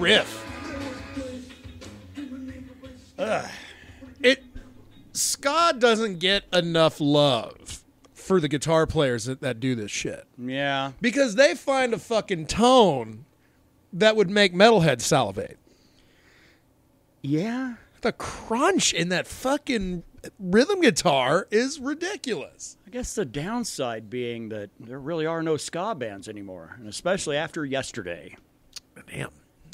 Riff. Ugh. It ska doesn't get enough love for the guitar players that, that do this shit Yeah. because they find a fucking tone that would make metalheads salivate. Yeah. The crunch in that fucking rhythm guitar is ridiculous. I guess the downside being that there really are no ska bands anymore, and especially after yesterday. Damn.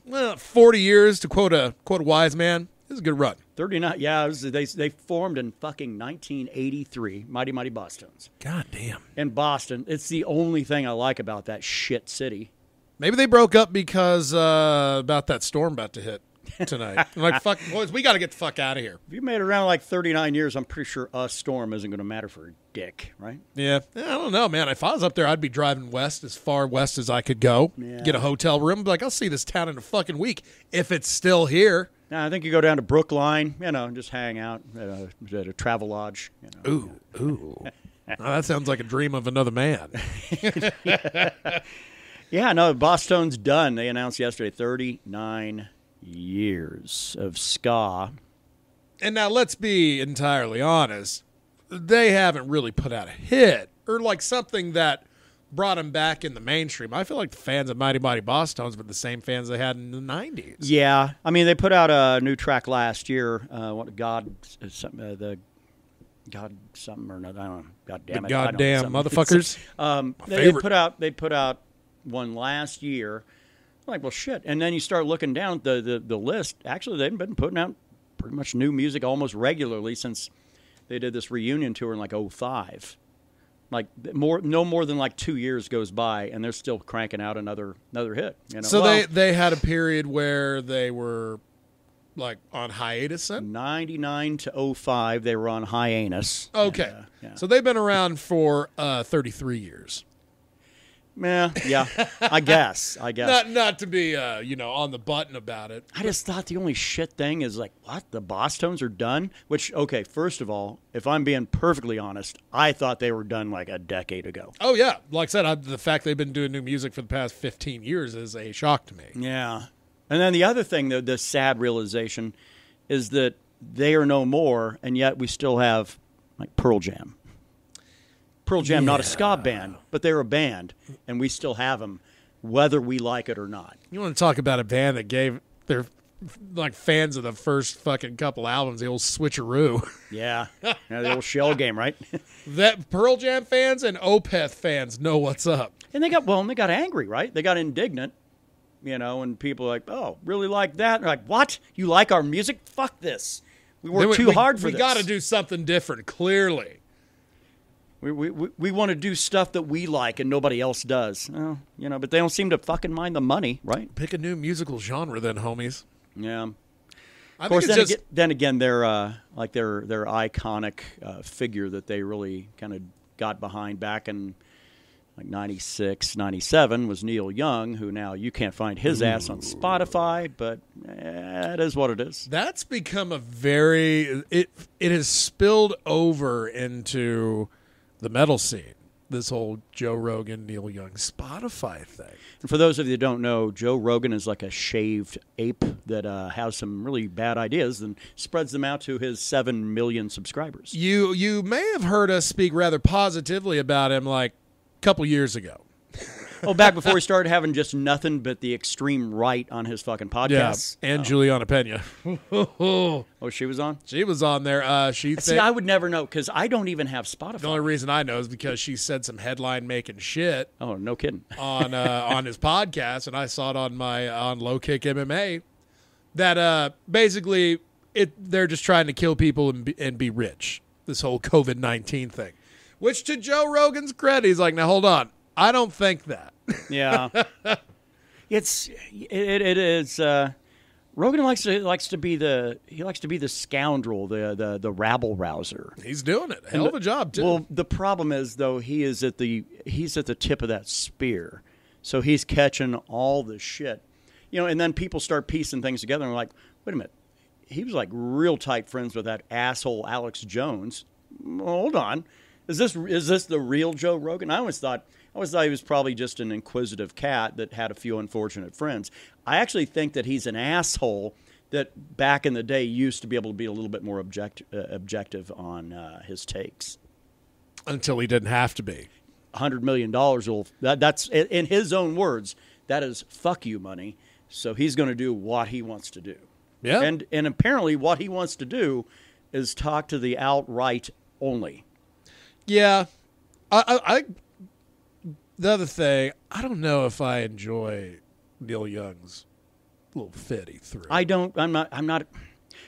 Well, 40 years to quote a quote a wise man. This is a good run. 39, yeah, was, they, they formed in fucking 1983, Mighty Mighty Bosstones. God damn. In Boston, it's the only thing I like about that shit city. Maybe they broke up because uh, about that storm about to hit tonight. I'm like, fuck, boys, we got to get the fuck out of here. If you made it around like 39 years, I'm pretty sure a storm isn't going to matter for a dick, right? Yeah, I don't know, man. If I was up there, I'd be driving west as far west as I could go. Yeah. Get a hotel room. Be like, I'll see this town in a fucking week if it's still here. Now, I think you go down to Brookline, you know, and just hang out at a, at a travel lodge. You know. Ooh, ooh. Now, that sounds like a dream of another man. Yeah, no, Bosstones done. They announced yesterday 39 years of ska. And now let's be entirely honest. They haven't really put out a hit or like something that brought them back in the mainstream. I feel like the fans of Mighty Mighty Bosstones were the same fans they had in the 90s. Yeah, I mean, they put out a new track last year. Uh, what God, uh, some, uh, the God something or another. I don't know. God damn it! I don't goddamn motherfuckers. um, they, they put out they put out one last year. I'm like, well, shit. And then you start looking down the, the the list. Actually, they've been putting out pretty much new music almost regularly since they did this reunion tour in like 05. Like more, no more than like two years goes by, and they're still cranking out another another hit. You know? So Well, they they had a period where they were like on hiatus. Then? 99 to 05, they were on hiatus. Okay, And, uh, yeah. so they've been around for uh, 33 years. Yeah, yeah, I guess. I guess. Not not to be uh, you know on the button about it. I just thought the only shit thing is like, what? The Bosstones are done? Which, okay, first of all, if I'm being perfectly honest, I thought they were done like a decade ago. Oh yeah, like I said, I, the fact they've been doing new music for the past 15 years is a shock to me. Yeah. And then the other thing, the, the sad realization, is that they are no more, and yet we still have like Pearl Jam. Pearl Jam, not a ska band, but they're a band, and we still have them, whether we like it or not. You want to talk about a band that gave their like fans of the first fucking couple albums the old switcheroo. Yeah. yeah the old shell game, right? that Pearl Jam fans and Opeth fans know what's up. And they got well, and they got angry, right? They got indignant, you know, and people are like, "Oh, really like that?" They're like, "What? You like our music? Fuck this. We work We- too we- hard for we this. got to do something different. Clearly, We we, we, want to do stuff that we like and nobody else does. Well, you know, but they don't seem to fucking mind the money, right? pick a new musical genre, then, homies. Yeah. I Of course, then, just again, then again, their uh, like their their iconic uh, figure that they really kind of got behind back in like 96, 97 was Neil Young, who now you can't find his ass on Spotify, but eh, it is what it is. that's become a very it it has spilled over into the metal scene. This whole Joe Rogan, Neil Young Spotify thing. And for those of you who don't know, Joe Rogan is like a shaved ape that uh, has some really bad ideas and spreads them out to his seven million subscribers. You you may have heard us speak rather positively about him like a couple years ago. Oh, back before he started having just nothing but the extreme right on his fucking podcasts. and Julianna Pena. Oh, she was on. she was on there. Uh, she See, I would never know because I don't even have Spotify. the only reason I know is because she said some headline making shit oh, no kidding. on uh, on his podcast, and I saw it on my on Low Kick MMA. That uh, basically it they're just trying to kill people and be, and be rich. This whole COVID nineteen thing, which to Joe Rogan's credit, he's like, now hold on, I don't think that. Yeah, it's it, it is. Uh, Rogan likes to likes to be the he likes to be the scoundrel, the the the rabble rouser. He's doing it. Hell of a job too. Well, the problem is though he is at the he's at the tip of that spear, so he's catching all the shit, you know. And then people start piecing things together and like, wait a minute, he was like real tight friends with that asshole Alex Jones. Hold on, is this is this the real Joe Rogan? I always thought always thought he was probably just an inquisitive cat that had a few unfortunate friends. I actually think that he's an asshole that back in the day used to be able to be a little bit more object, uh, objective on uh, his takes. Until he didn't have to be. hundred million dollars will that, that's in his own words that is fuck you money so he's going to do what he wants to do Yeah. and and apparently what he wants to do is talk to the outright only Yeah, I, I, I. The other thing, I don't know if I enjoy Neil Young's little fit he threw. i don't i'm not i'm not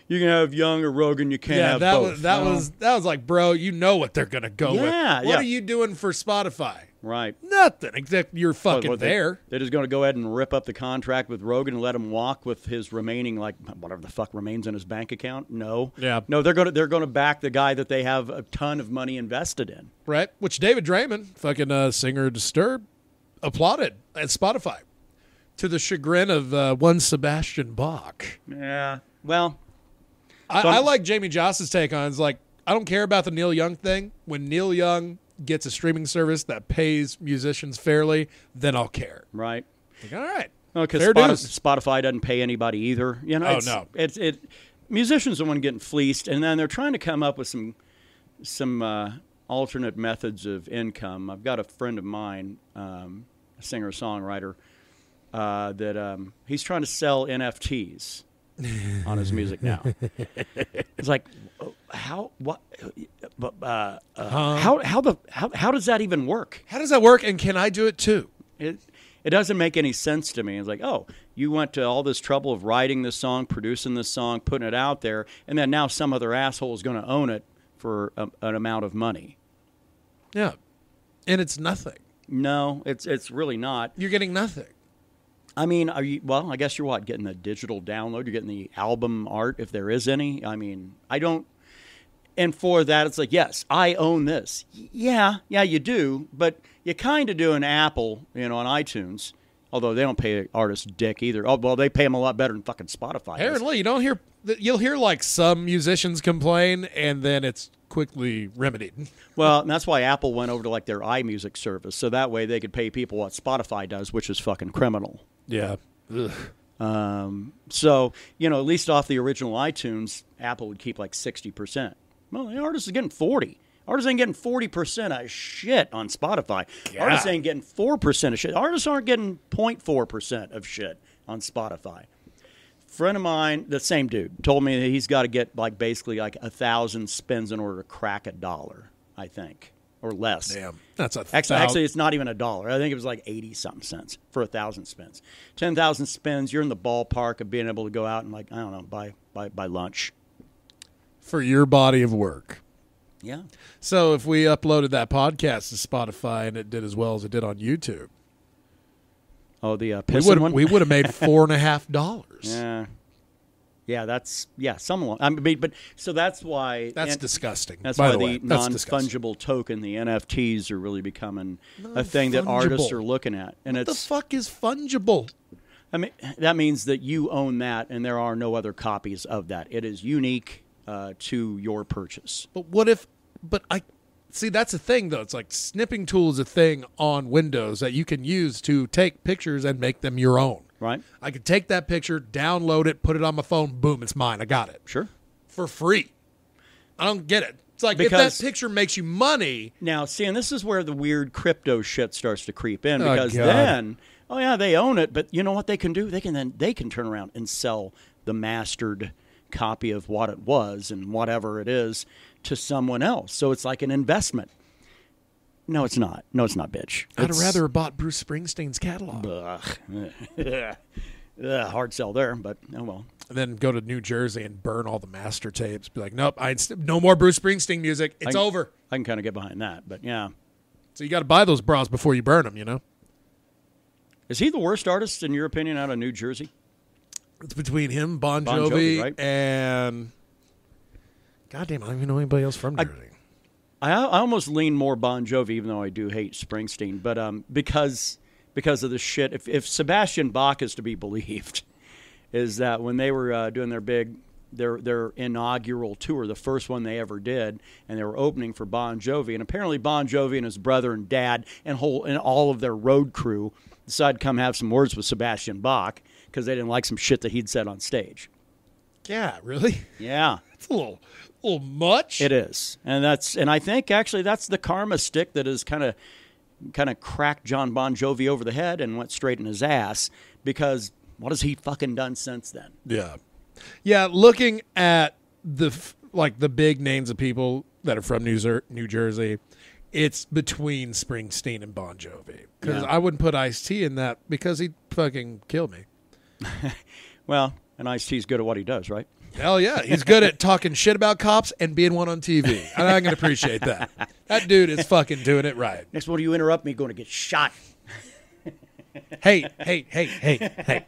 you can have young or rogan you can't yeah, have that both was that No. was that was like, bro, you know what they're gonna go with. Yeah, What yeah. are you doing for Spotify? Right Nothing except you're fucking What, they- there. They're just going to go ahead and rip up the contract with Rogan and let him walk with his remaining like whatever the fuck remains in his bank account. No, Yeah. no, they're going to they're going to back the guy that they have a ton of money invested in. right? Which David Draiman, fucking uh, singer Disturbed, applauded at Spotify, to the chagrin of uh, one Sebastian Bach. Yeah. Well, I, So- I like Jamey Jasta's take on it. It's like I don't care about the Neil Young thing. When Neil Young gets a streaming service that pays musicians fairly, then I'll care. right. Like, all right, Because dues. Spotify doesn't pay anybody either. You know. Oh, it's, no. It's it. Musicians are the one getting fleeced, and then they're trying to come up with some some uh, alternate methods of income. I've got a friend of mine, um, a singer songwriter, uh, that um, he's trying to sell NFTs on his music now. it's like, how what, but uh, uh, how how the how how does that even work? how does that work? And can I do it too? It it doesn't make any sense to me. It's like, oh, you went to all this trouble of writing this song, producing this song, putting it out there, and then now some other asshole is going to own it for a, an amount of money. Yeah, and it's nothing. No, it's it's really not. You're getting nothing. I mean, are you? Well, I guess you're what getting the digital download. You're getting the album art, if there is any. I mean, I don't. And for that, it's like, yes, I own this. Yeah, yeah, you do, but you kind of do in Apple, you know, on iTunes. Although they don't pay artists dick either. Oh, well, they pay them a lot better than fucking Spotify. Apparently, you don't hear. You'll hear like some musicians complain, and then it's quickly remedied. Well, and that's why Apple went over to like their iMusic service, so that way they could pay people what Spotify does, which is fucking criminal. Yeah. Um, so you know, at least off the original iTunes, Apple would keep like sixty percent. Well, the artist is getting forty. Artists ain't getting forty percent of shit on Spotify. Artists ain't getting four percent of shit. Artists aren't getting 04 percent of shit on Spotify. Friend of mine, the same dude, told me that he's got to get like basically like a thousand spins in order to crack a dollar. I think, or less. Damn. That's a Actually, thou- actually, it's not even a dollar. I think it was like eighty something cents for a thousand spins. Ten thousand spins, you're in the ballpark of being able to go out and like I don't know, buy buy buy lunch. for your body of work. Yeah, So if we uploaded that podcast to Spotify and it did as well as it did on YouTube, Oh, the uh, we would one. we would have made four and a half dollars. yeah, yeah. That's yeah. Some. I mean, but so that's why That's and disgusting. That's by why the the, non fungible token, the NFTs, are really becoming a thing that artists are looking at, and What the fuck is fungible? I mean, that means that you own that, and there are no other copies of that. It is unique uh, to your purchase. But what if? But I see that's a thing though. It's like snipping tool is a thing on Windows that you can use to take pictures and make them your own. Right? I could take that picture, download it, put it on my phone, boom, it's mine. I got it Sure. for free. I don't get it. It's like Because- if that picture makes you money, Now, see, and this is where the weird crypto shit starts to creep in Oh, because God. then, oh yeah, they own it, but you know what they can do? They can then they can turn around and sell the mastered copy of what it was and whatever it is to someone else. So it's like an investment. No, it's not. No, it's not, bitch. I'd It's- rather have bought Bruce Springsteen's catalog Ugh. Ugh, hard sell there, but oh well. and then go to New Jersey and burn all the master tapes. Be like, nope, I no more Bruce Springsteen music. It's I- over. I can kind of get behind that, but yeah. So you got to buy those bras before you burn them. You know, Is he the worst artist in your opinion out of New Jersey? it's between him, Bon Jovi, Bon Jovi, right? and goddamn, I don't even know anybody else from I- Jersey. I, I almost lean more Bon Jovi, even though I do hate Springsteen. But um, because because of the shit, if, if Sebastian Bach is to be believed, is that when they were uh, doing their big their their inaugural tour, the first one they ever did, and they were opening for Bon Jovi. And apparently, Bon Jovi and his brother and dad and whole and all of their road crew decided to come have some words with Sebastian Bach because they didn't like some shit that he'd said on stage. Yeah, really? Yeah, It's a little, little much. it is, and that's and I think actually that's the karma stick that has kind of kind of cracked John Bon Jovi over the head and went straight in his ass because what has he fucking done since then? Yeah, yeah. Looking at the like the big names of people that are from New, Zer- New Jersey, it's between Springsteen and Bon Jovi because Yeah. I wouldn't put Ice T in that because he'd fucking kill me. Well, and Ice T's good at what he does, right? Hell yeah, he's good at talking shit about cops and being one on TV, and I can appreciate that. That dude is fucking doing it right. Next one, you interrupt me, going to get shot. Hey, hey, hey, hey, hey.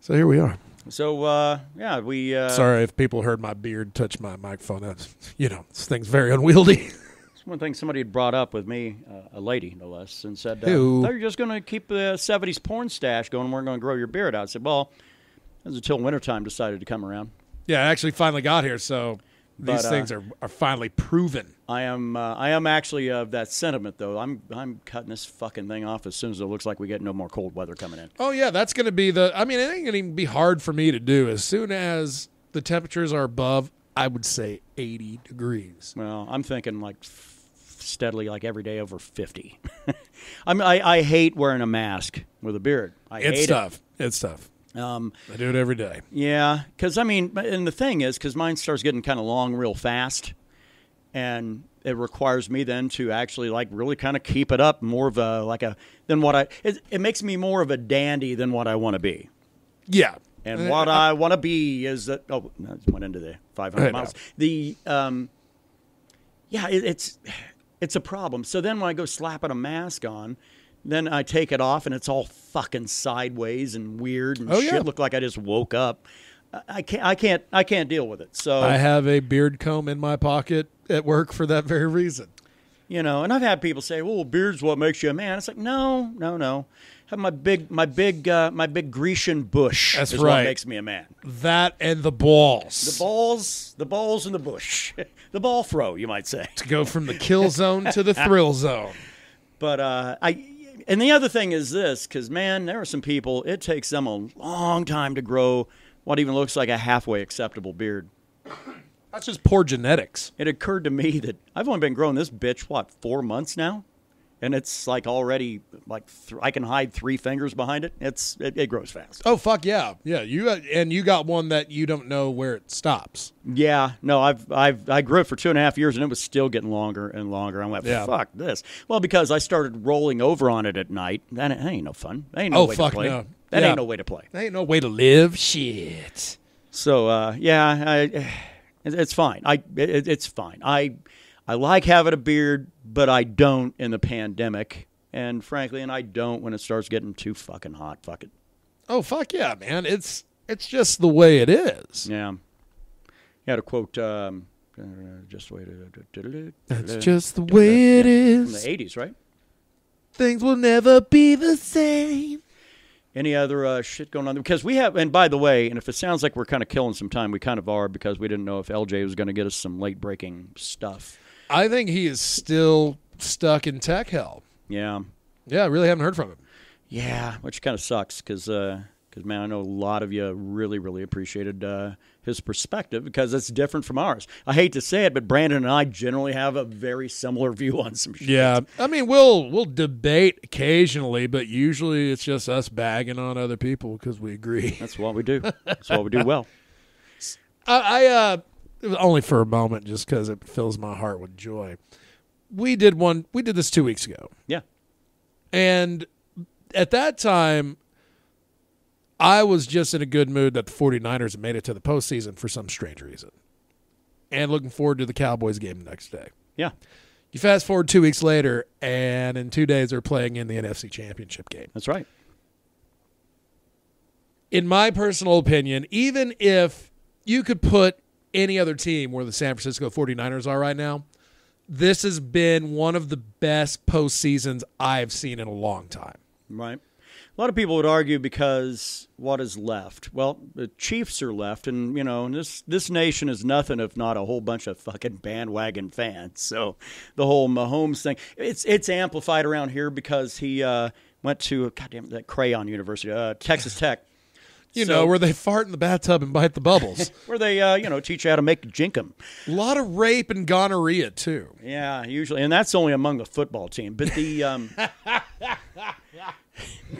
So here we are. So uh, yeah, we. Uh, Sorry if people heard my beard touch my microphone. That's you know, this thing's very unwieldy. One thing somebody had brought up with me, uh, a lady no less, and said, uh, Who? "Thought you're just going to keep the '70s porn stash going. and we're going to grow your beard out." I said, "Well, that was until wintertime decided to come around. yeah, I actually finally got here, so these But, uh, things are, are finally proven. I am. Uh, I am actually of that sentiment, though. I'm. I'm cutting this fucking thing off as soon as it looks like we get no more cold weather coming in. Oh yeah, that's going to be the. I mean, it ain't going to even be hard for me to do. As soon as the temperatures are above, I would say 80 degrees. Well, I'm thinking like steadily, like every day over 50. I, mean, I, I hate wearing a mask with a beard. I It's hate tough. It's tough. it. Um, I do it every day. Yeah, because I mean, and the thing is, because mine starts getting kind of long real fast, and it requires me then to actually like really kind of keep it up more of a like a than what I. It, it makes me more of a dandy than what I want to be, Yeah. and Uh, what I want to be is that. Oh, no, I just went into the 500 miles. The um, yeah, it, it's it's a problem. So then when I go slapping a mask on. Then I take it off and it's all fucking sideways and weird and Oh, shit. yeah. Look like I just woke up. I- I can't. I can't. I can't deal with it. So I have a beard comb in my pocket at work for that very reason. you know, and I've had people say, "Well, beard's what makes you a man." It's like, no, no, no. Have my big, my big, uh, my big Grecian bush. That's right. What makes me a man. That and the balls. The balls, the balls, and the bush. the ball throw, you might say. to go from the kill zone to the thrill zone. But uh, I. And the other thing is this, because man, there are some people. It takes them a long time to grow what even looks like a halfway acceptable beard. That's just poor genetics. it occurred to me that I've only been growing this bitch what four months now, and it's like already like th- I can hide three fingers behind it. It's it, it grows fast. Oh fuck yeah, yeah. You got, and you got one that you don't know where it stops. Yeah, no, I've I've I grew it for two and a half years, and it was still getting longer and longer. I went, Yeah. fuck this. Well, because I started rolling over on it at night. That, ain't- that no fun. That ain't no Oh, way fuck to play. no. That Yeah. ain't no way to play. There ain't no way to live. Shit. So uh, yeah, I, it's fine. I it, it's fine. I I like having a beard, but I don't in the pandemic, and frankly, and I don't when it starts getting too fucking hot. Fuck it. Oh fuck yeah, man. It's it's just the way it is. Yeah. You had a quote. Um, just wait. That's just the way it is. From the '80s, right? Things will never be the same. Any other uh, shit going on? Because we have, and by the way, and if it sounds like we're kind of killing some time, we kind of are because we didn't know if LJ was going to get us some late breaking stuff. I think he is still stuck in tech hell. Yeah. Yeah, I really haven't heard from him. Yeah, which kind of sucks because, because man, I know a lot of you really, really appreciated uh, his perspective because it's different from ours. I hate to say it, but Brandon and I generally have a very similar view on some shit. Yeah, I mean we'll we'll debate occasionally, but usually it's just us bagging on other people because we agree. That's what we do. That's what we do well. I, I uh, only for a moment, just because it fills my heart with joy. We did one. We did this two weeks ago, Yeah. and at that time, I was just in a good mood that the 49ers had made it to the postseason for some strange reason, and looking forward to the Cowboys game the next day. Yeah. You fast forward two weeks later, and in two days they're playing in the NFC Championship game. That's right. in my personal opinion, even if you could put any other team where the San Francisco 49ers are right now, this has been one of the best postseasons I've seen in a long time. Right. A lot of people would argue because what is left? Well, the Chiefs are left, and you know this this nation is nothing if not a whole bunch of fucking bandwagon fans. So the whole Mahomes thing, it's it's amplified around here because he uh, went to goddamn that Crayon University, uh, Texas Tech. You So- know, where they fart in the bathtub and bite the bubbles. where they uh, you know teach you how to make jinkum. a lot of rape and gonorrhea too. Yeah, usually, and that's only among the football team. But the um,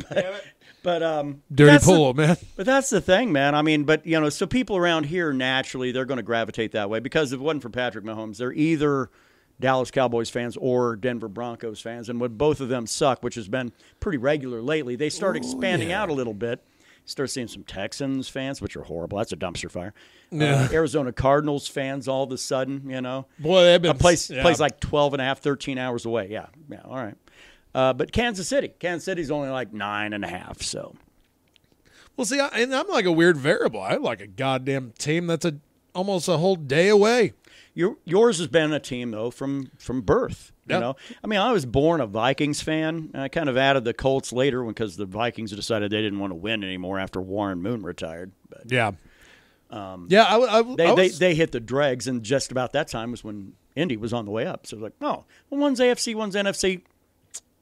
but, but um, Dirty that's the- pool, man. But that's the thing, man. I mean, but you know, so people around here naturally they're going to gravitate that way because if it wasn't for Patrick Mahomes, they're either Dallas Cowboys fans or Denver Broncos fans, and when both of them suck, which has been pretty regular lately, they start expanding yeah. out a little bit. Start seeing some Texans fans, which are horrible. That's a dumpster fire. Yeah. Uh, Arizona Cardinals fans, all of a sudden, you know, Boy, they've been a place yeah. place like 12 and a half, 13 hours away. Yeah, yeah, all right. Uh, but Kansas City, Kansas City's only like nine and a half. So Well, see, I, and I'm like a weird variable. I like a goddamn team that's a almost a whole day away. Your, yours has been a team though from from birth. You Yep. know, I mean, I was born a Vikings fan. And I kind of added the Colts later because the Vikings decided they didn't want to win anymore after Warren Moon retired. But Yeah. Um, yeah, I, I they, I they they hit the dregs, and just about that time was when Indy was on the way up. So it was like, oh, well, one's AFC, one's NFC.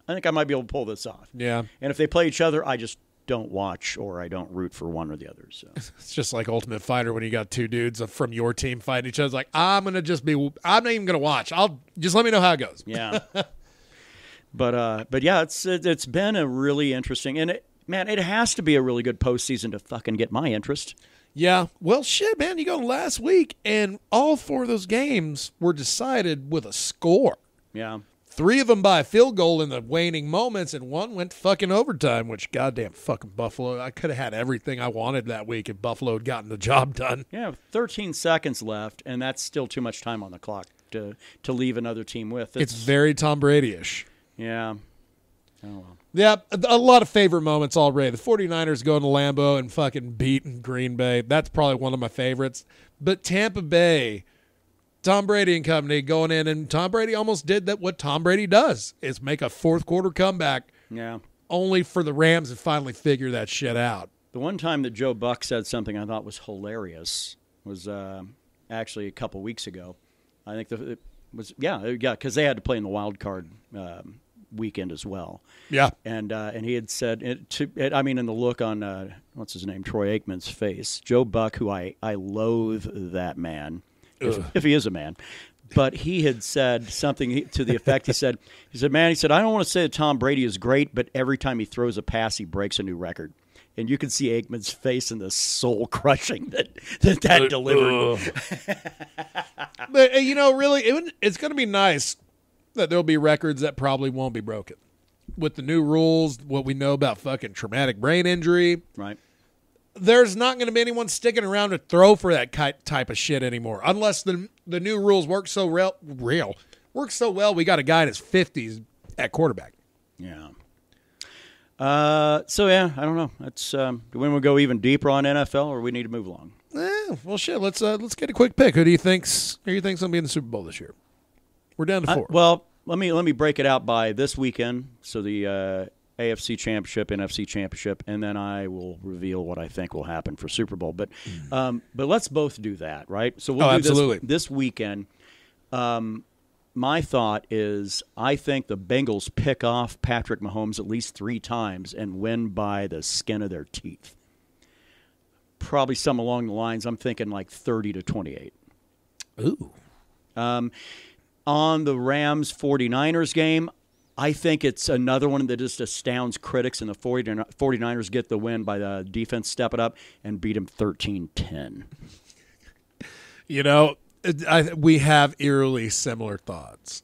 I think I might be able to pull this off. yeah. And if they play each other, I just don't watch or I don't root for one or the other. So It's just like Ultimate Fighter when you got two dudes from your team fighting each other. It's like I'm gonna just be. I'm not even gonna watch. I'll just let me know how it goes. yeah. but uh, but yeah, it's it, it's been a really interesting and it, man, it has to be a really good postseason to fucking get my interest. Yeah. Well, shit, man. You go last week, and all four of those games were decided with a score. Yeah. Three of them by a field goal in the waning moments, and one went fucking overtime. Which goddamn fucking Buffalo! I could have had everything I wanted that week if Buffalo had gotten the job done. Yeah, 13 seconds left, and that's still too much time on the clock to to leave another team with. It's very Tom Brady-ish. yeah. Oh well. Yeah, a a lot of favorite moments already. The 49ers going to Lambeau and fucking beating Green Bay. That's probably one of my favorites. But Tampa Bay, Tom Brady and company going in, and Tom Brady almost did that. What Tom Brady does is make a fourth quarter comeback, Yeah. only for the Rams to finally figure that shit out. The one time that Joe Buck said something I thought was hilarious was uh, actually a couple weeks ago. I think the, it was yeah yeah because they had to play in the wild card um, weekend as well. Yeah, and uh, and he had said it to it, I mean in the look on uh, what's his name Troy Aikman's face Joe Buck who I I loathe that man if, if he is a man. But he had said something to the effect he said he said man he said I don't want to say that Tom Brady is great but every time he throws a pass he breaks a new record. And you can see Aikman's face and the soul crushing that that, that delivered but you know, really, it, it's going to be nice that there'll be records that probably won't be broken. With the new rules. What we know about fucking traumatic brain injury. right there's not going to be anyone sticking around to throw for that type of shit anymore, unless the the new rules work so real, real work so well. We got a guy in his fifties at quarterback. Yeah. Uh, so yeah, I don't know. That's um, do we want to go even deeper on NFL, or we need to move along? Eh, well, shit. Let's uh, let's get a quick pick. Who do you think's who do you think's to be in the Super Bowl this year? We're down to Uh, four. well, let me let me break it out by this weekend. So the uh, AFC Championship, NFC Championship, and then I will reveal what I think will happen for Super Bowl. But um, but let's both do that, right? So we'll Oh, do absolutely. this this weekend. Um, my thought is I think the Bengals pick off Patrick Mahomes at least three times and win by the skin of their teeth. Probably some along the lines. I'm thinking like 30 to 28 Ooh, on the Rams 49ers game, I think it's another one that just astounds critics, and the 40 49ers get the win by the defense stepping up and beat them 13 10. you know, I, we have eerily similar thoughts.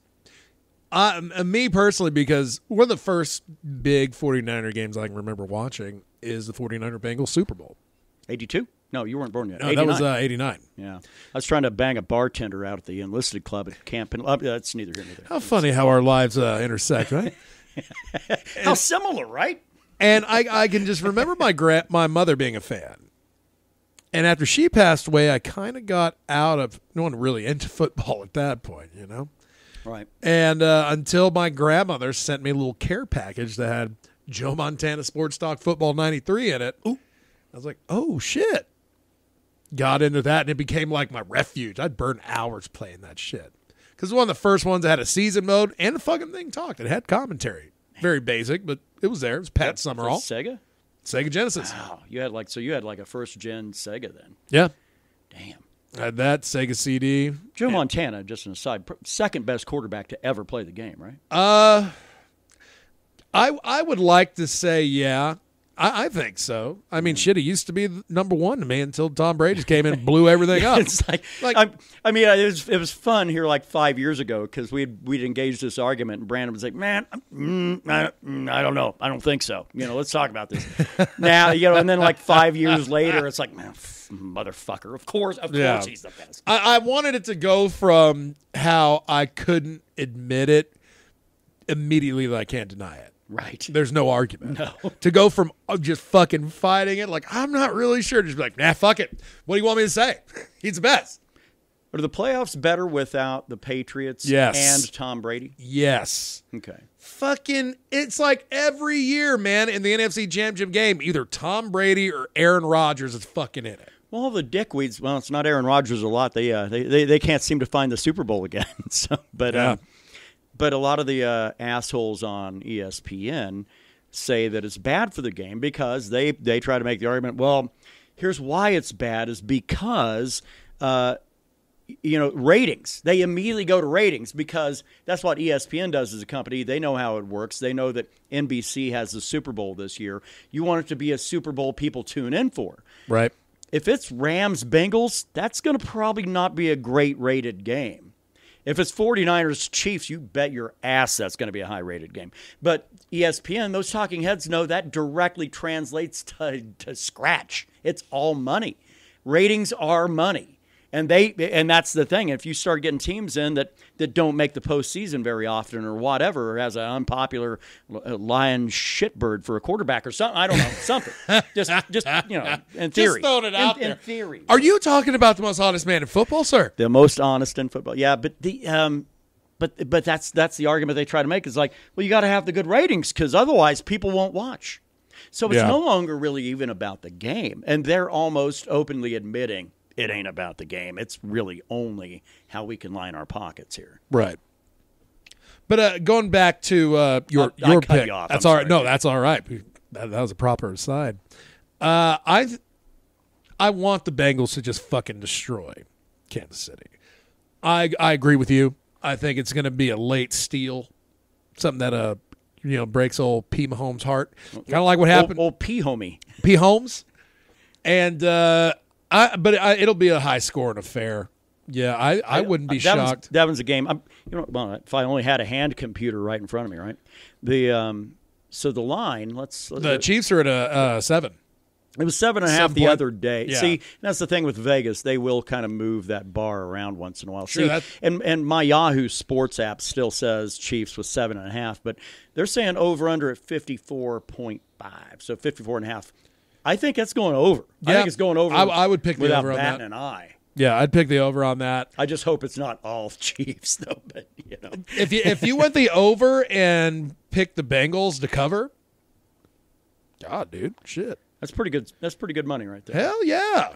Uh, me personally, because one of the first big 49er games I can remember watching is the 49er Bengals Super Bowl. 82? No, you weren't born yet. No, that was 89. uh, 89. yeah. I was trying to bang a bartender out at the enlisted club at Camp. Uh, that's neither here nor there. How funny how our lives uh, intersect, right? How similar, right? and I, I can just remember my gra- my mother being a fan. And after she passed away, I kind of got out of no one really into football at that point, you know. Right. And uh, until my grandmother sent me a little care package that had Joe Montana Sports Talk Football 93 in it. Ooh. I was like, oh shit. Got into that and it became like my refuge. I'd burn hours playing that shit. Because one of the first ones that had a season mode and the fucking thing talked. It had commentary. Very basic, but it was there. It was Pat Summerall. Sega. Sega Genesis. Wow, you had like so you had like a first gen Sega then. Yeah. Damn. Had that Sega CD. Joe Montana, just an aside, second best quarterback to ever play the game, right? Uh, I I would like to say yeah. I, I think so. I mean, shit, he used to be number one to me until Tom Brady just came in and blew everything up. it's like, Like- I, I mean, it was, it was fun here like five years ago because we'd we'd engaged this argument, and Brandon was like, "Man, mm, I, mm, I don't know, I don't think so. You know, let's talk about this now." You know, and then like five years later, it's like, "Man, motherfucker, of course, of Yeah. course, he's the best." I, I wanted it to go from how I couldn't admit it immediately that I can't deny it. Right. There's no argument. No. To go from uh, just fucking fighting it, like I'm not really sure, just be like, nah, fuck it. What do you want me to say? He's the best. Are the playoffs better without the Patriots Yes. and Tom Brady? Yes. Okay. Fucking, it's like every year, man, in the NFC Jam Championship game, either Tom Brady or Aaron Rodgers is fucking in it. Well, the dickweeds. Well, it's not Aaron Rodgers a lot. They uh, they, they they can't seem to find the Super Bowl again. so, but Yeah. uh, but a lot of the uh, assholes on ESPN say that it's bad for the game because they they try to make the argument. Well, here's why it's bad is because. Uh, you know ratings they immediately go to ratings because that's what espn does as a company they know how it works they know that nbc has the super bowl this year you want it to be a super bowl people tune in for Right. if it's Rams Bengals, that's going to probably not be a great rated game. If it's 49ers Chiefs, you bet your ass that's going to be a high rated game. But ESPN, those talking heads know that directly translates to, to scratch. It's all money. Ratings are money. And they and that's the thing. If you start getting teams in that, that don't make the postseason very often or whatever, or has an unpopular uh, lion shitbird for a quarterback or something, I don't know, something. just just you know, in theory. Just throwing it out in, there. In theory. Are you talking about the most honest man in football, sir? the most honest in football. Yeah, but the um, but but that's that's the argument they try to make is like, well, you got to have the good ratings because otherwise people won't watch. So it's Yeah. no longer really even about the game, and they're almost openly admitting it ain't about the game. It's really only how we can line our pockets here. Right. But uh, going back to uh, your I- I your cut pick, you off. that's I'm all right. sorry. No, that's all right. That, that was a proper aside. Uh, I th- I want the Bengals to just fucking destroy Kansas City. I I agree with you. I think it's going to be a late steal, something that uh you know breaks old P Mahomes' heart. Kind of like what happened. Old, old P homie. P Holmes, and uh, I but I, it'll be a high scoring affair. Yeah, I, I wouldn't be that shocked. Was, that was a game. I'm, you know, well, if I only had a hand computer right in front of me, right? The um, so the line. Let's, let's the Chiefs are at a uh, seven. It was seven and a half the point- other day. yeah. See, that's the thing with Vegas; they will kind of move that bar around once in a while. Sure, See, that's- and and my Yahoo Sports app still says Chiefs with seven and a half, but they're saying over under at fifty four point five, so 54 and a half. I think that's going over. I think it's going over. I- I would pick the without over on batting that. an eye. Yeah, I'd pick the over on that. I just hope it's not all Chiefs though. But you know, If you if you went the over and picked the Bengals to cover, God, dude, shit, that's pretty good. That's pretty good money right there. hell yeah.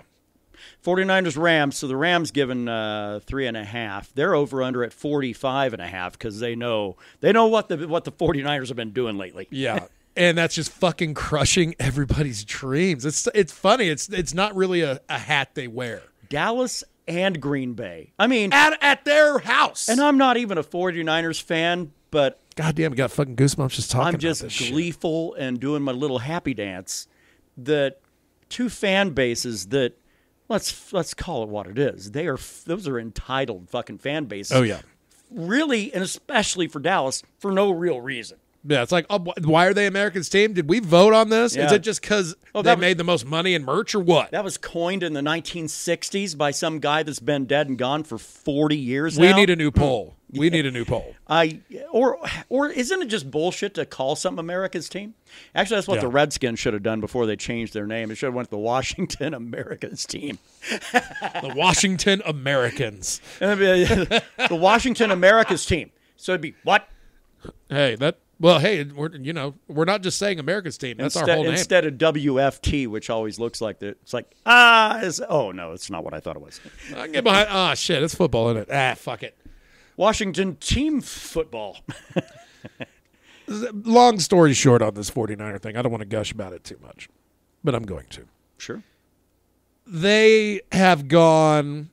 49ers Rams. So the Rams given uh, three and a half. They're over under at 45 and a half because they know they know what the what the 49ers have been doing lately. Yeah. And that's just fucking crushing everybody's dreams. It's it's funny. It's it's not really a, a hat they wear. Dallas and Green Bay. I mean, At at their house. and I'm not even a 49ers fan, but God damn, I got fucking goosebumps just talking I'm about just this shit. gleeful and doing my little happy dance that two fan bases that let's let's call it what it is. They are those are entitled fucking fan bases. Oh yeah. Really and especially for Dallas for no real reason. Yeah, it's like, oh, why are they America's team? Did we vote on this? Is it just because Oh, they was- made the most money in merch or what? That was coined in the 1960s by some guy that's been dead and gone for 40 years we now. need a new poll. We need a new poll. I or or isn't it just bullshit to call something America's team? Actually, that's what Yeah. the Redskins should have done before they changed their name. It should have went to the Washington America's team. The Washington Americans. And it'd be, the Washington America's team. So it'd be what? Hey, that Well, hey, we're you know we're not just saying America's team. That's instead, our whole name. instead of WFT, which always looks like the, it's like ah, is oh no, it's not what I thought it was. I get behind. Ah, shit, it's football in it. Ah, fuck it. Washington team football. Long story short on this 49er thing, I don't want to gush about it too much, but I'm going to. sure. They have gone.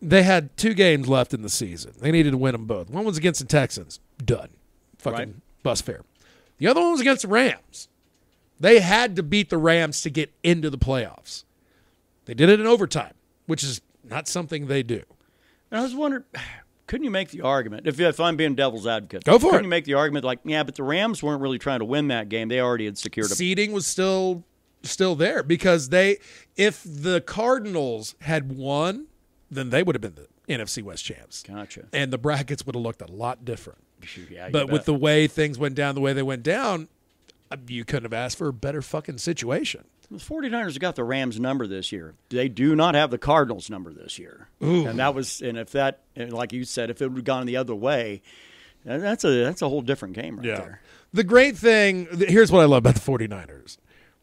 They had two games left in the season. They needed to win them both. One was against the Texans. Done. Fucking Right. bus fare. The other one was against the Rams. They had to beat the Rams to get into the playoffs. They did it in overtime, which is not something they do. And I was wondering, couldn't you make the argument if if I'm being devil's advocate? Go for couldn't it. you make the argument like, yeah, but the Rams weren't really trying to win that game; they already had secured a. seeding was still still there because they if the Cardinals had won, then they would have been the NFC West champs. Gotcha. And the brackets would have looked a lot different. Yeah, But with the way things went down the way they went down, uh, you couldn't have asked for a better fucking situation. The 49ers have got the Rams number this year. They do not have the Cardinals number this year. And that was and if that and like you said, if it would have gone the other way, that's a that's a whole different game right there. The great thing, here's what I love about the 49ers.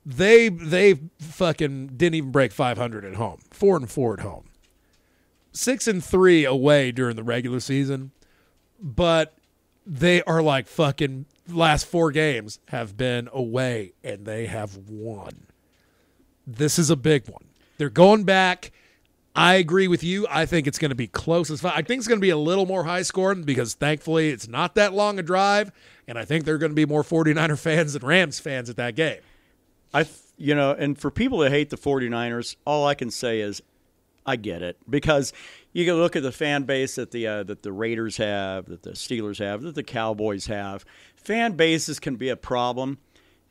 They they fucking didn't even break 500 at home. 4 and 4 at home. 6 and 3 away during the regular season. But they are like fucking last 4 games have been away and they have won. This is a big one. They're going back. I agree with you. I think it's going to be close as fuck. I think it's going to be a little more high scoring because thankfully it's not that long a drive, and I think there are going to be more 49er fans than Rams fans at that game. I you know, and for people that hate the 49ers, all I can say is I get it because you can look at the fan base that the uh, that the Raiders have, that the Steelers have, that the Cowboys have. Fan bases can be a problem,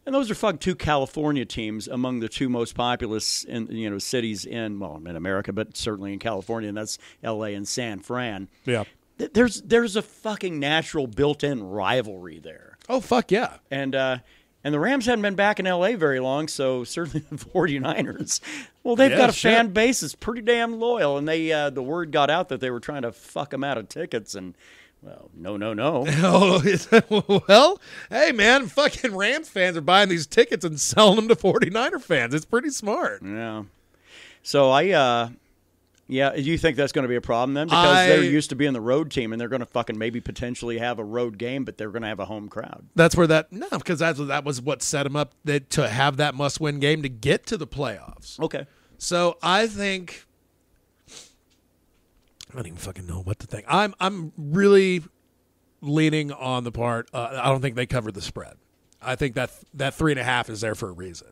and those are fuck two California teams among the two most populous in you know cities in well in America, but certainly in California, and that's L.A. and San Fran. Yeah. There's there's a fucking natural built-in rivalry there. Oh fuck yeah. And uh, and the Rams hadn't been back in LA very long, so certainly the 49ers. Well, they've Yeah, got a shit. fan base that's pretty damn loyal, and they uh, the word got out that they were trying to fuck them out of tickets, and well, no, no, no. Oh well, hey man, fucking Rams fans are buying these tickets and selling them to 49er fans. It's pretty smart. yeah. So I, uh, yeah, you think that's going to be a problem then? Because I- they're used to being the road team, and they're going to fucking maybe potentially have a road game, but they're going to have a home crowd. That's where that no, because that's that was what set them up that, to have that must-win game to get to the playoffs. Okay. So I think I don't even fucking know what to think. I'm I'm really leaning on the part. Uh, I don't think they covered the spread. I think that that three and a half is there for a reason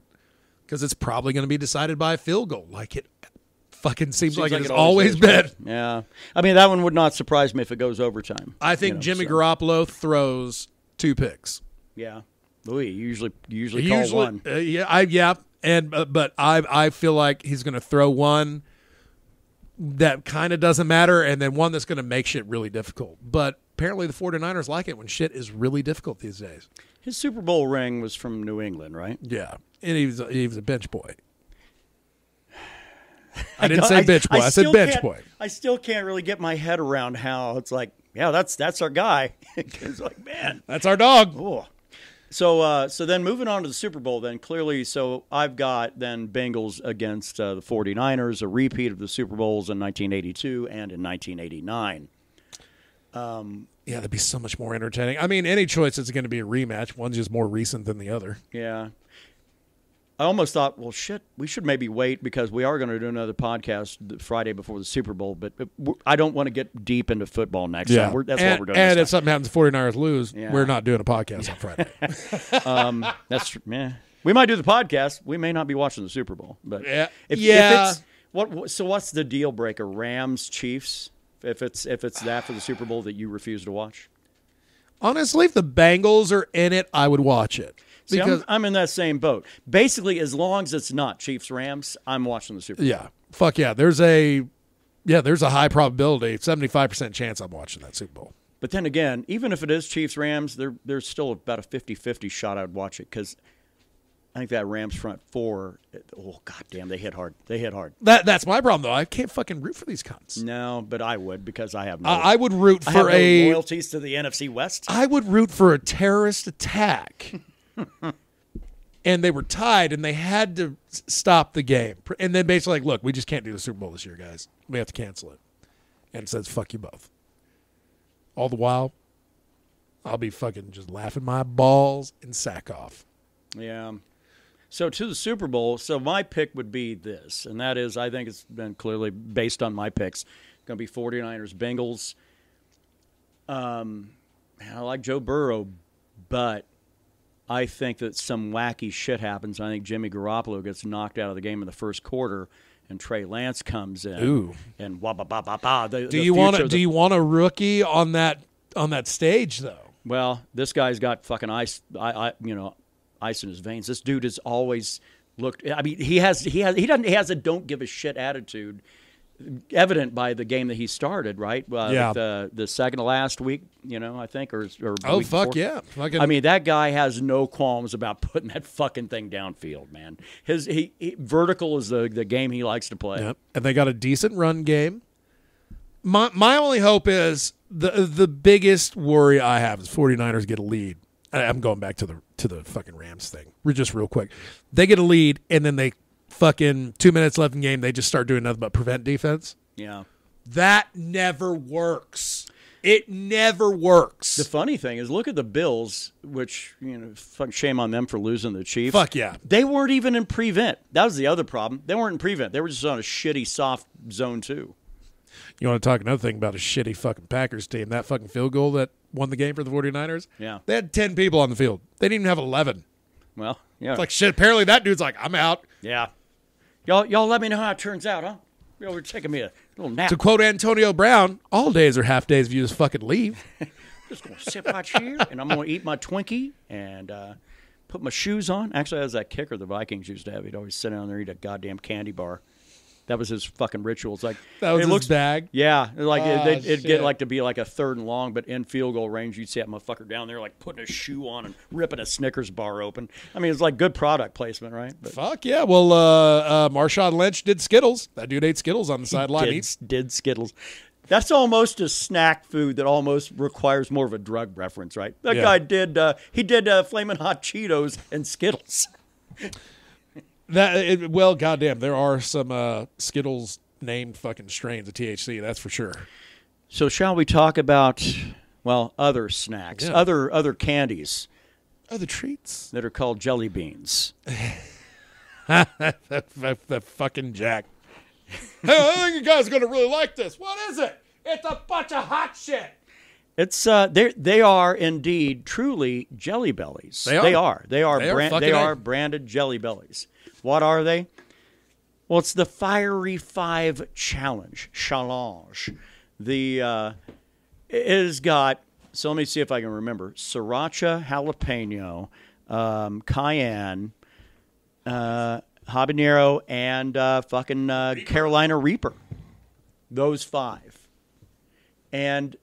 because it's probably going to be decided by a field goal, like it fucking seems, Seems like, it has always always is, been. right? Yeah. I mean, that one would not surprise me if it goes overtime. I think You know, Jimmy so- Garoppolo throws two picks. Yeah. Louis usually usually He call one. uh, yeah, I yeah, and uh, but I I feel like he's going to throw one that kind of doesn't matter, and then one that's going to make shit really difficult. But apparently, the 49ers like it when shit is really difficult these days. His Super Bowl ring was from New England, right? Yeah, and he was a, he was a bench boy. I didn't say bitch boy. I, said still bench can't- boy. I still can't really get my head around how it's like, yeah, that's that's our guy. it's like, man, That's our dog. oh. So, uh, so then moving on to the Super Bowl, then clearly, so I've got then Bengals against uh, the 49ers, a repeat of the Super Bowls in 1982 and in 1989. Yeah, that'd be so much more entertaining. I mean, any choice is going to be a rematch. One's just more recent than the other. Yeah. I almost thought, well, shit, we should maybe wait because we are going to do another podcast the Friday before the Super Bowl. But I don't want to get deep into football next time. We're, that's and, what we're doing. And if something happens, the 49ers lose, Yeah. we're not doing a podcast on Friday. um, that's yeah. We might do the podcast. We may not be watching the Super Bowl. But Yeah. if, Yeah. if what- so what's the deal breaker? Rams, Chiefs. If it's if it's that for the Super Bowl that you refuse to watch. Honestly, if the Bengals are in it, I would watch it. See, Because I'm, I'm in that same boat. Basically, as long as it's not Chiefs Rams, I'm watching the Super Bowl. yeah, fuck yeah. There's a yeah, there's a high probability, seventy five percent chance I'm watching that Super Bowl. But then again, even if it is Chiefs Rams, there there's still about a 50-50 shot I'd watch it because I think that Rams front four. Oh goddamn, they hit hard. They hit hard. That that's my problem though. I can't fucking root for these cunts. No, but I would because I have no. I, I would root I have for no a. loyalties to the NFC West. I would root for a terrorist attack. and they were tied, and they had to stop the game. And then basically, like, look, we just can't do the Super Bowl this year, guys. We have to cancel it. And it says, fuck you both. All the while, I'll be fucking just laughing my balls and sack off. Yeah. So to the Super Bowl. So my pick would be this, and that is I think it's been clearly based on my picks. Going to be 49ers Bengals. Um, I like Joe Burrow, but I think that some wacky shit happens. I think Jimmy Garoppolo gets knocked out of the game in the first quarter, and Trey Lance comes in. Ooh. And wah ba ba ba ba. The, Do you want to? Do you want a rookie on that on that stage though? Well, this guy's got fucking ice, I, I, you know, ice in his veins. This dude has always looked. I mean, he has, he has, he doesn't, he has a don't give a shit attitude, evident by the game that he started. Right? Uh, Yeah. The the second to last week, you know, I think, or, or Oh fuck before. yeah! Fucking, I mean, that guy has no qualms about putting that fucking thing downfield, man. His he, he vertical is the the game he likes to play. Yep. And they got a decent run game. My my only hope is the the biggest worry I have is 49ers get a lead. I- I'm going back to the to the fucking Rams thing. We're just real quick. They get a lead and then they fucking 2 minutes left in game they just start doing nothing but prevent defense. Yeah. That never works. It never works. The funny thing is, look at the Bills, which you know, fuck, shame on them for losing the Chiefs. Fuck yeah. They weren't even in prevent. That was the other problem. They weren't in prevent. They were just on a shitty soft zone two. You want to talk another thing about a shitty fucking Packers team? That fucking field goal that won the game for the 49ers? Yeah. They had 10 people on the field. They didn't even have 11. Well, yeah, It's like shit. Apparently, that dude's like, I'm out. yeah. Y'all, y'all, let me know how it turns out, huh? You know, are taking me a little nap. To quote Antonio Brown, all days are half days if you just fucking leave. just gonna sit right here, and I'm gonna eat my Twinkie and uh, put my shoes on. Actually, as that kicker the Vikings used to have, he'd always sit down there and eat a goddamn candy bar. That was his fucking ritual. It's like That was it his looks bag? Yeah, like it, Ah, they'd, it'd get like to be like a third and long, but in field goal range, you'd see that motherfucker down there like putting a shoe on and ripping a Snickers bar open. I mean, it's like good product placement, right? But Fuck yeah. Well, uh, uh, Marshawn Lynch did Skittles. That dude ate Skittles on the sideline. did, did Skittles. That's almost a snack food that almost requires more of a drug reference, right? That Yeah. guy did. Uh, he did uh, flaming hot Cheetos and Skittles. That it, well, goddamn, there are some uh, Skittles named fucking strains of THC. That's for sure. So shall we talk about well other snacks, Yeah. other other candies Other treats. that are called jelly beans? that, that, that fucking Jack. hey, I think you guys are gonna really like this. What is it? It's a bunch of hot shit. It's uh, they they are indeed truly jelly bellies. They are. They are. They are. They are brand, fucking they are branded jelly bellies. What are they? Well, it's the Fiery Five Challenge. Challenge. The uh, it has got. So let me see if I can remember: sriracha, jalapeno, um, cayenne, uh, habanero, and uh, fucking uh, Carolina Reaper. Those five. And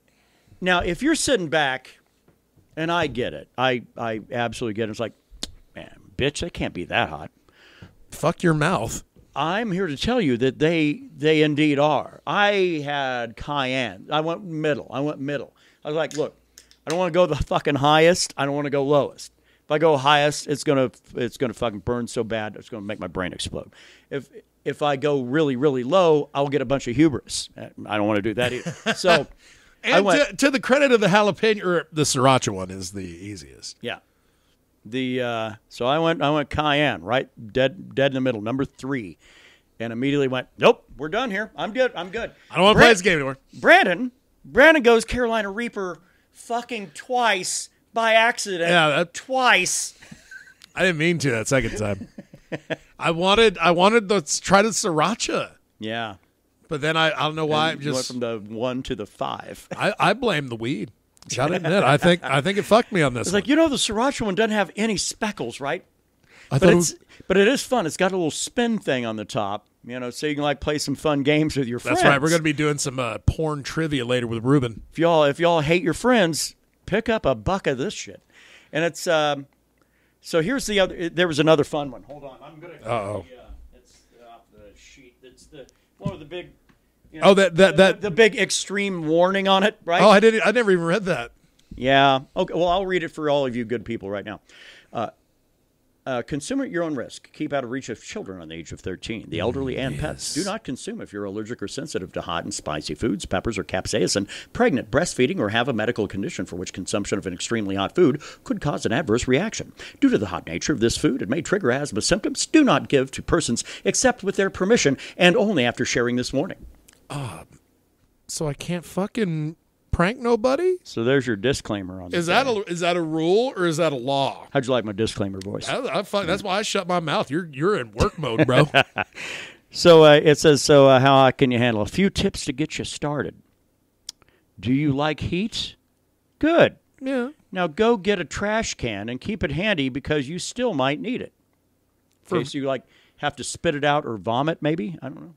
now, if you're sitting back, and I get it, I, I absolutely get it. It's like, man, bitch, that can't be that hot. Fuck your mouth. I'm here to tell you that they they indeed are. I had cayenne. I went middle. I went middle. I was like, look, I don't want to go the fucking highest. I don't want to go lowest. If I go highest, it's gonna it's gonna fucking burn so bad it's gonna make my brain explode. If if I go really really low, I'll get a bunch of hubris. Eh, I don't want to do that either. So And went to, to the credit of the jalapeno, or the sriracha one is the easiest. Yeah. The uh, so I went I went cayenne right dead dead in the middle number three, and immediately went nope we're done here I'm good I'm good I don't want to play this game anymore. Brandon Brandon goes Carolina Reaper fucking twice by accident Yeah, that- twice I didn't mean to that second time. I wanted, I wanted to try the sriracha, yeah but then I, I don't know why. I'm You went just, from the one to the five I, I blame the weed. Gotta admit, I think, I think it fucked me on this. it's one. like you know the sriracha one doesn't have any speckles right I but thought it it's was, but it is fun it's got a little spin thing on the top you know so you can like play some fun games with your friends that's right. We're gonna be doing some uh, porn trivia later with Ruben. if y'all if y'all hate your friends, pick up a buck of this shit. And it's um, So here's the other. There was another fun one. Hold on, I'm gonna. Uh-oh. Uh, it's off the sheet. It's the one of the big. You Oh, that- that- the, that- the big extreme warning on it, right? Oh, I didn't. I never even read that. Yeah. Okay. Well, I'll read it for all of you good people right now. Uh, uh, consume at your own risk. Keep out of reach of children on the age of 13, the elderly, and pets. Do not consume if you're allergic or sensitive to hot and spicy foods, peppers, or capsaicin, pregnant, breastfeeding, or have a medical condition for which consumption of an extremely hot food could cause an adverse reaction. Due to the hot nature of this food, it may trigger asthma symptoms. Do not give to persons except with their permission and only after sharing this warning. So I can't fucking prank nobody. So there's your disclaimer on Is that a is that a rule or is that a law? How'd you like my disclaimer voice? I, I that's why I shut my mouth. You're you're in work mode, bro. So uh, it says, so uh, how can you handle a few tips to get you started? Do you like heat? Good. yeah. Now go get a trash can and keep it handy because you still might need it. In case you like have to spit it out or vomit, maybe. I don't know.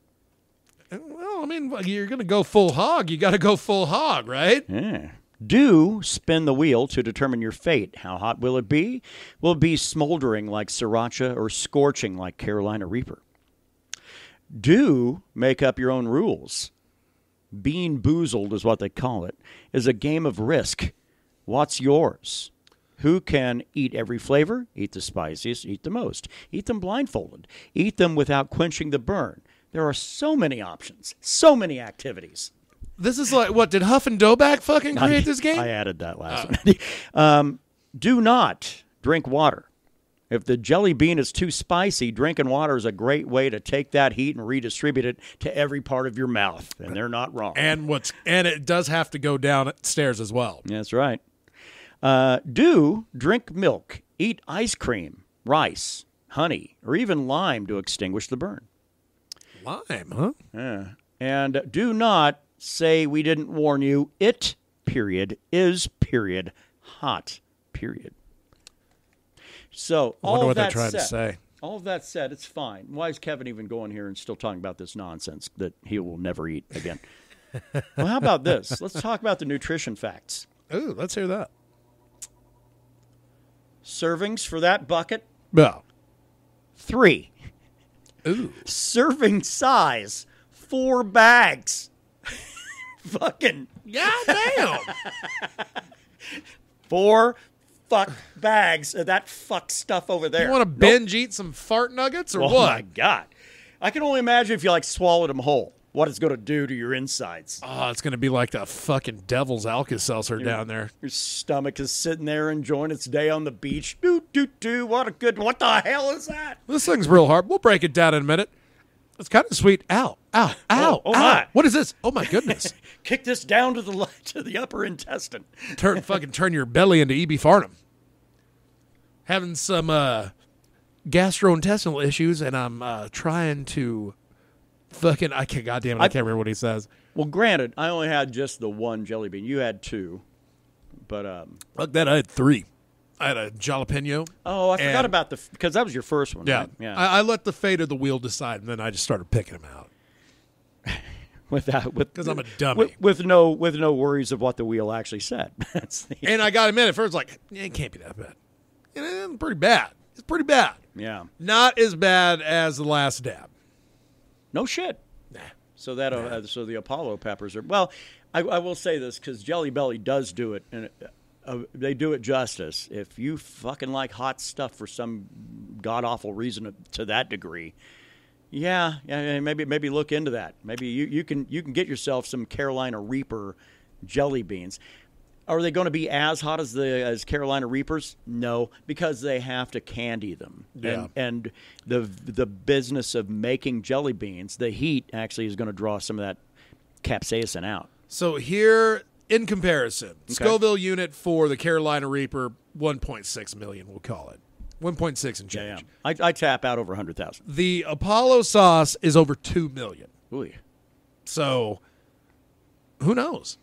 Well, I mean, you're gonna go full hog. You got to go full hog, right? Yeah. Do spin the wheel to determine your fate. How hot will it be? Will it be smoldering like sriracha or scorching like Carolina Reaper? Do make up your own rules. BeanBoozled is what they call it, is a game of risk. What's yours? Who can eat every flavor? Eat the spiciest, eat the most. Eat them blindfolded. Eat them without quenching the burn. There are so many options, so many activities. This is like what did Huff and Doback fucking create this game? I added that last one. um, do not drink water. If the jelly bean is too spicy, drinking water is a great way to take that heat and redistribute it to every part of your mouth. And they're not wrong. and what's and it does have to go down stairs as well. That's right. Uh, do drink milk, eat ice cream, rice, honey, or even lime to extinguish the burn. Lime, huh? Yeah. And do not say we didn't warn you. It, period, is, period, hot, period. So, I wonder of what they're trying said, to say. All of that said, it's fine. Why is Kevin even going here and still talking about this nonsense that he will never eat again? well, how about this? Let's talk about the nutrition facts. Ooh, let's hear that. Servings for that bucket, Well, three. Ooh, Serving size, four bags. Fucking goddamn. four fuck bags of that fuck stuff over there. you want to Nope. binge eat some fart nuggets or Oh what? my god! I can only imagine if you like swallowed them whole, what it's going to do to your insides. Oh, it's gonna be like the fucking devil's Alka-Seltzer down there. Your stomach is sitting there enjoying its day on the beach. Doo doo doo. What a good. What the hell is that? This thing's real hard. We'll break it down in a minute. It's kind of sweet. Ow, ow, ow, oh ow. my. What is this? Oh my goodness! Kick this down to the to the upper intestine. turn fucking turn your belly into E.B. Farnham. Having some uh, gastrointestinal issues, and I'm uh, trying to fucking. I can't. Goddamn it! I, I- can't remember what he says. Well, granted, I only had just the one jelly bean. You had two, but um. Look, that I had three. I had a jalapeno. Oh, I forgot about the because that was your first one. Yeah, right? yeah. I, I let the fate of the wheel decide, and then I just started picking them out. with that, with 'Cause I'm a dummy. With, with no with no worries of what the wheel actually said. The, And I got to admit, at first, like, yeah, it can't be that bad. And it's pretty bad. It's pretty bad. yeah. Not as bad as the last dab. No shit. Nah. So that uh, so the Apollo peppers are well. I, I will say this because Jelly Belly does do it, and uh, they do it justice. If you fucking like hot stuff for some god awful reason to that degree, yeah, yeah, yeah, maybe maybe look into that. Maybe you, you can you can get yourself some Carolina Reaper jelly beans. Are they going to be as hot as the as Carolina Reapers? No, because they have to candy them. Yeah. And, and the the business of making jelly beans, the heat actually is going to draw some of that capsaicin out. So here, in comparison, Scoville unit for the Carolina Reaper, 1.6 million, we'll call it. 1.6 and change. I, I tap out over hundred thousand. The Apollo sauce is over 2 million. Ooh. So who knows?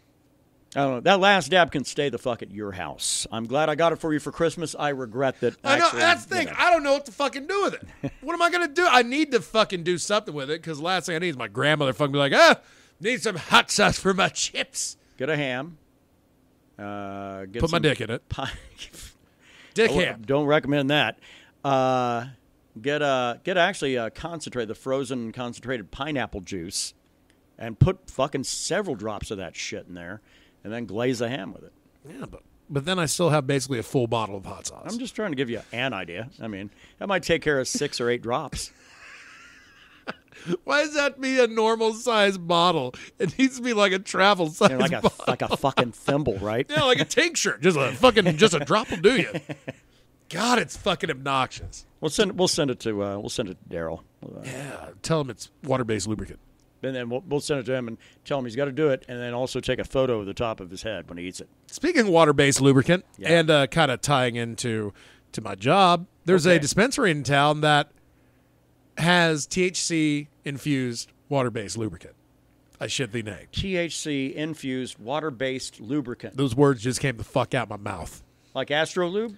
I don't know. That last dab can stay the fuck at your house. I'm glad I got it for you for Christmas. I regret that. I know actually, that's the you thing. know. I don't know what to fucking do with it. what am I gonna do? I need to fucking do something with it because last thing I need is my grandmother fucking be like, ah, need some hot sauce for my chips. Get a ham. Uh, get Put my some dick in it. Pine, Dick w- ham. Don't recommend that. Uh, get a get actually a concentrate, the frozen concentrated pineapple juice, and put fucking several drops of that shit in there, and then glaze a ham with it. Yeah, but but then I still have basically a full bottle of hot sauce. I'm just trying to give you an idea. I mean, that might take care of six or eight drops. Why does that be a normal size bottle? It needs to be like a travel size You know, like a bottle. like a fucking thimble, right? Yeah, like a tincture. Just a fucking just a drop will do you. God, it's fucking obnoxious. We'll send we'll send it to uh, we'll send it to Daryl, Yeah, tell him it's water-based lubricant. And then we'll, we'll send it to him and tell him he's got to do it, and then also take a photo of the top of his head when he eats it. Speaking of water-based lubricant, Yeah. and uh, kind of tying into to my job, there's a dispensary in town that has THC infused water-based lubricant. I shit thee nay. THC infused water based lubricant, Those words just came the fuck out my mouth. like Astrolube.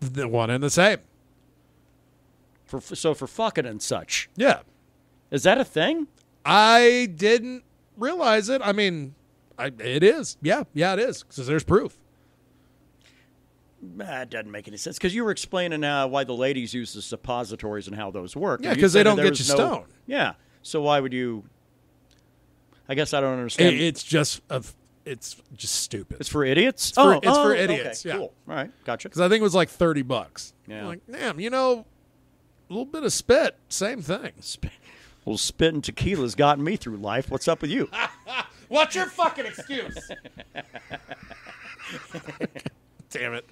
The one and the same. For so for fucking and such. Yeah. Is that a thing? I didn't realize it. I mean, I, it is. Yeah, yeah, it is. Because there's proof. That doesn't make any sense because you were explaining uh, why the ladies use the suppositories and how those work. Yeah, And you 'cause they don't get you no- stoned. Yeah, so why would you? I guess I don't understand. It- it's just a, it's just stupid. it's for idiots. for- oh, it's for oh, idiots, Okay, yeah. cool. All right, gotcha. Because I think it was like thirty bucks. Yeah. I'm like, damn, you know, a little bit of spit, same thing. Spit, well, spit and tequila's gotten me through life. What's up with you? What's your fucking excuse? damn it.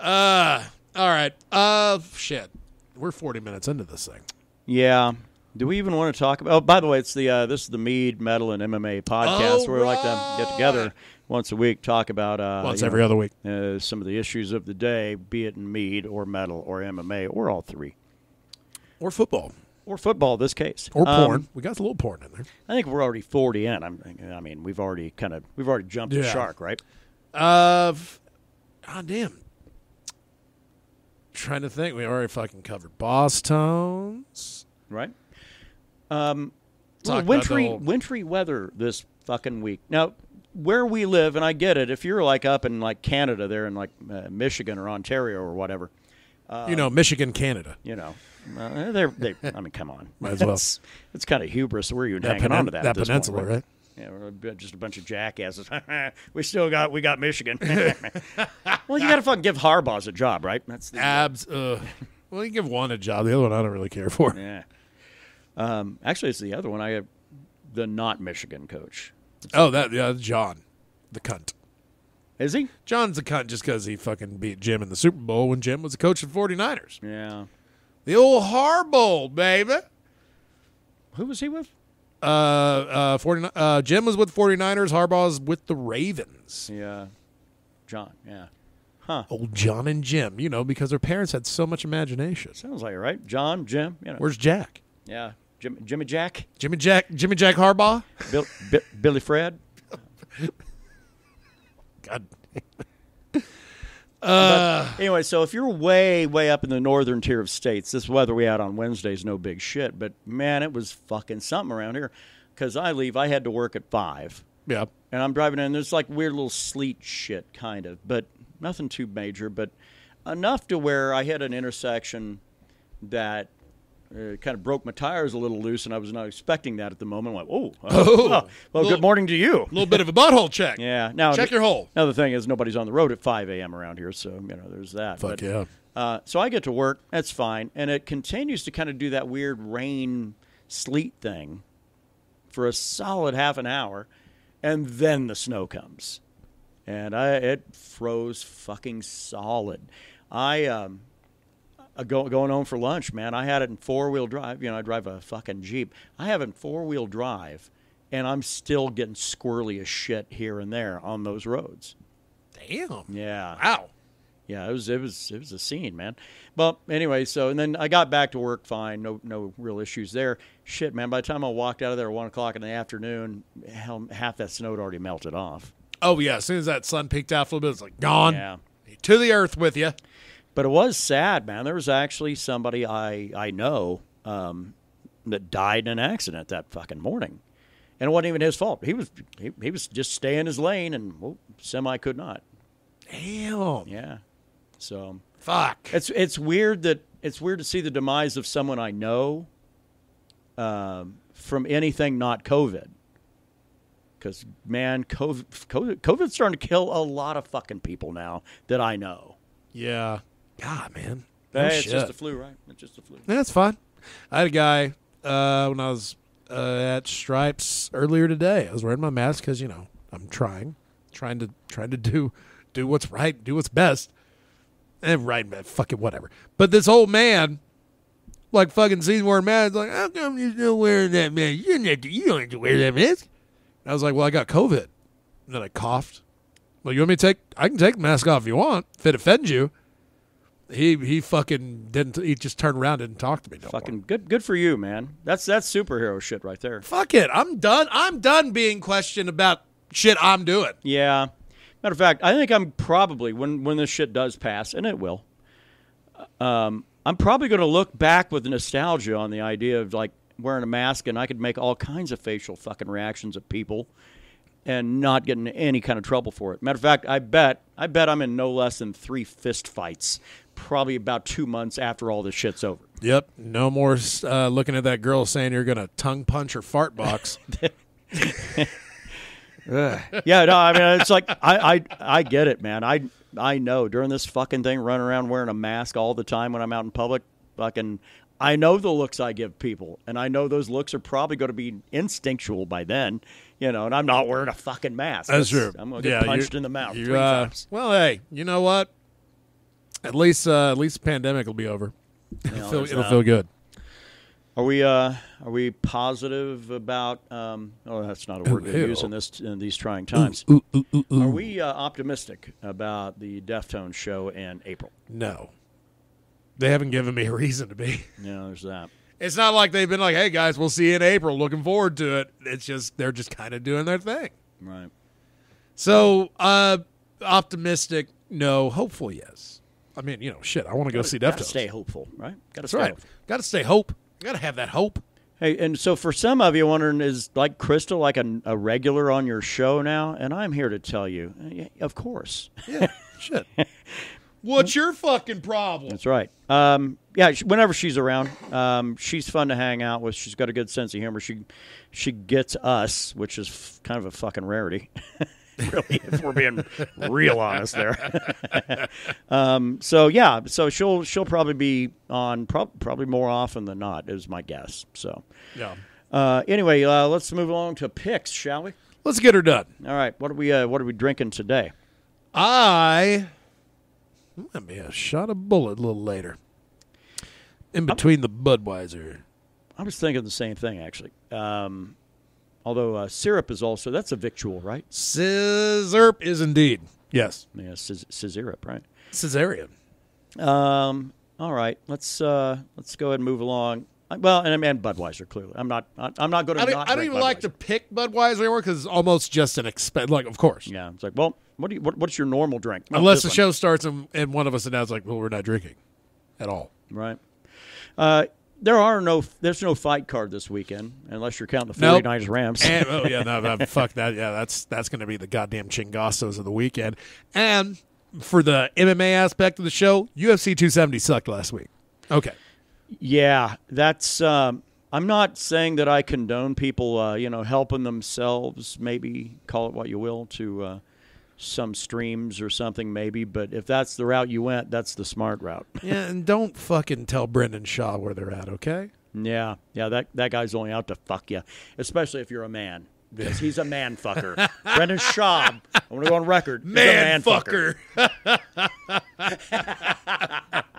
Uh, all right. Uh, shit. We're forty minutes into this thing. yeah. Do we even want to talk about? Oh, by the way, it's the uh, this is the Mead Metal and MMA podcast Oh, where we like to get together once a week, talk about uh, Once every know, other week. uh, some of the issues of the day, be it in Mead or Metal or MMA or all three. Or football. Or football in this case, Or Um, porn. we got a little porn in there. I think we're already forty in. I'm, I mean, we've already kind of we've already jumped the shark, right? Uh, God damn. Trying to think. We already fucking covered Boss Tones. Right. Um, Talk little about the wintry whole- wintry weather this fucking week. Now, where we live, and I get it. If you're like up in like Canada, there in like uh, Michigan or Ontario or whatever, you know, Michigan, Canada. you know, uh, they're they. I mean, come on, Might as well. It's, it's kind of hubris. We're even That, hanging penin- on to that. that peninsula, point, right? Yeah, we're just a bunch of jackasses. we still got we got Michigan. well, you got to fucking give Harbaugh's a job, right? That's the, Abs. Uh, well, you give one a job. The other one I don't really care for. yeah. Um, actually, it's the other one. I have the not Michigan coach. Oh, that yeah, John, the cunt. Is he? John's a cunt just because he fucking beat Jim in the Super Bowl when Jim was the coach of the 49ers. Yeah. The old Harbowl, baby. Who was he with? Uh, uh, 49, uh, Jim was with 49ers. Harbaugh's with the Ravens. Yeah. John. Yeah. Huh. Old John and Jim, you know, because their parents had so much imagination. Sounds like it, right? John, Jim. You know. Where's Jack? yeah. Jim, Jimmy Jack, Jimmy Jack, Jimmy Jack Harbaugh. Bill, Bi- Billy Fred. God, uh. Anyway, so if you're way, way up in the northern tier of states, this weather we had on Wednesday is no big shit. But man, it was fucking something around here. Because I leave, I had to work at five, yeah. and I'm driving in. There's like weird little sleet shit, kind of, but nothing too major. But enough to where I hit an intersection that uh, kind of broke my tires a little loose, and I was not expecting that at the moment. I'm like, oh, uh, Oh. well, Little- good morning to you. A little bit of a butthole check. Yeah. Now Check your hole. Now the thing is, nobody's on the road at 5 a.m. around here, so you know there's that. Fuck But, yeah. Uh, so I get to work. That's fine, and it continues to kind of do that weird rain sleet thing for a solid half an hour, and then the snow comes, and I it froze fucking solid. I um. Uh, go, going home for lunch, man. I had it in four wheel drive. You know, I drive a fucking Jeep. I have it in four wheel drive, and I'm still getting squirrely as shit here and there on those roads. Damn. Yeah. Wow. Yeah, it was it was it was a scene, man. But anyway, so and then I got back to work fine, no no real issues there. Shit, man. By the time I walked out of there at one o'clock in the afternoon, hell, half that snow had already melted off. Oh yeah. As soon as that sun peeked out a little bit, it's like gone Yeah. to the earth with you. But it was sad, man. There was actually somebody I I know um, that died in an accident that fucking morning, and it wasn't even his fault. He was he, he was just staying his lane, and well, semi could not. Damn. Yeah, So Fuck. it's it's weird that it's weird to see the demise of someone I know um, from anything not COVID. Because man, COVID, COVID, COVID's starting to kill a lot of fucking people now that I know. Yeah. God, man. No Hey, it's shit. just the flu, right? It's just the flu. That's fine. I had a guy uh, when I was uh, at Stripes earlier today. I was wearing my mask because you know I'm trying, trying to trying to do do what's right, do what's best, and right, man, fucking whatever. But this old man, like fucking sees wearing masks, like how come you still wearing that mask? You don't have to, you don't have to wear that mask. And I was like, well, I got COVID. And then I coughed. Well, you want me to take? I can take the mask off if you want. If it offends you. He he fucking didn't. He just turned around and didn't talk to me. No more. Fucking good, good for you, man. That's that's superhero shit right there. fuck it. I'm done. I'm done being questioned about shit I'm doing. Yeah. Matter of fact, I think I'm probably when when this shit does pass, and it will. Um, I'm probably going to look back with nostalgia on the idea of like wearing a mask, and I could make all kinds of facial fucking reactions of people, and not get in any kind of trouble for it. Matter of fact, I bet I bet I'm in no less than three fist fights, probably about two months after all this shit's over. Yep. No more uh, looking at that girl saying you're gonna tongue punch her fart box. Yeah, no, I mean it's like I, I I get it, man. I I know during this fucking thing, running around wearing a mask all the time when I'm out in public, fucking. I know the looks I give people, and I know those looks are probably going to be instinctual by then, you know. And I'm not wearing a fucking mask. That's true. I'm going to get Yeah, punched in the mouth you, uh, times. Well, hey, you know what? At least uh, at least the pandemic will be over. It'll, feel, it'll feel good. Are we uh are we positive about? Um, oh, that's not a word Ooh, to use ew. in this in these trying times. Ooh, ooh, ooh, ooh. Are we uh, optimistic about the Deftones show in April? No. They haven't given me a reason to be. Yeah, there's that. It's not like they've been like, "Hey guys, we'll see you in April. Looking forward to it." It's just they're just kind of doing their thing. Right. So, uh optimistic, no. Hopeful, yes. I mean, you know, shit. I want to go see Deftones. stay hopeful, right? Got to stay right. hopeful. Got to stay hope. Got to have that hope. Hey, and so for some of you wondering, is like Crystal like a, a regular on your show now? And I'm here to tell you, uh, yeah, of course. Yeah, shit. What's your fucking problem? That's right. Um, yeah, whenever she's around, um, she's fun to hang out with. She's got a good sense of humor. She she gets us, which is f- kind of a fucking rarity. really, if we're being real honest there. um, so yeah, so she'll she'll probably be on prob- probably more often than not is my guess. So Yeah. uh, anyway, uh, let's move along to picks, shall we? Let's get her done. All right, what are we uh, what are we drinking today? I let me a shot of Bulleit a little later. In between the Budweiser. I was thinking the same thing actually. Um, although uh, syrup is also that's a victual, right? Scissorp is indeed. Yes. Yeah, scissyrup, right? Caesarean. Um, all right, let's uh, let's go ahead and move along. Uh, Well, and and Budweiser clearly. I'm not I'm not going to I don't, not I don't even like to pick Budweiser anymore because it's almost just an expense. Like, of course. Yeah, it's like, well, what do you what, what's your normal drink? Oh, Unless the one. show starts and, and one of us announces, like, well, we're not drinking at all. right? Uh, there are no there's no fight card this weekend unless you're counting the Nope. 49ers Rams. And, oh yeah, no, no, fuck that. Yeah, that's that's going to be the goddamn chingastos of the weekend. And for the MMA aspect of the show, UFC 270 sucked last week. Okay, Yeah, that's. Um, I'm not saying that I condone people, uh, you know, helping themselves. Maybe call it what you will to uh, some streams or something, maybe. But if that's the route you went, that's the smart route. yeah, and don't fucking tell Brendan Schaub where they're at. Okay, yeah, yeah. That that guy's only out to fuck you, especially if you're a man. Because he's a man fucker. Brendan Schaub, I want to go on record. a man, fucker. fucker.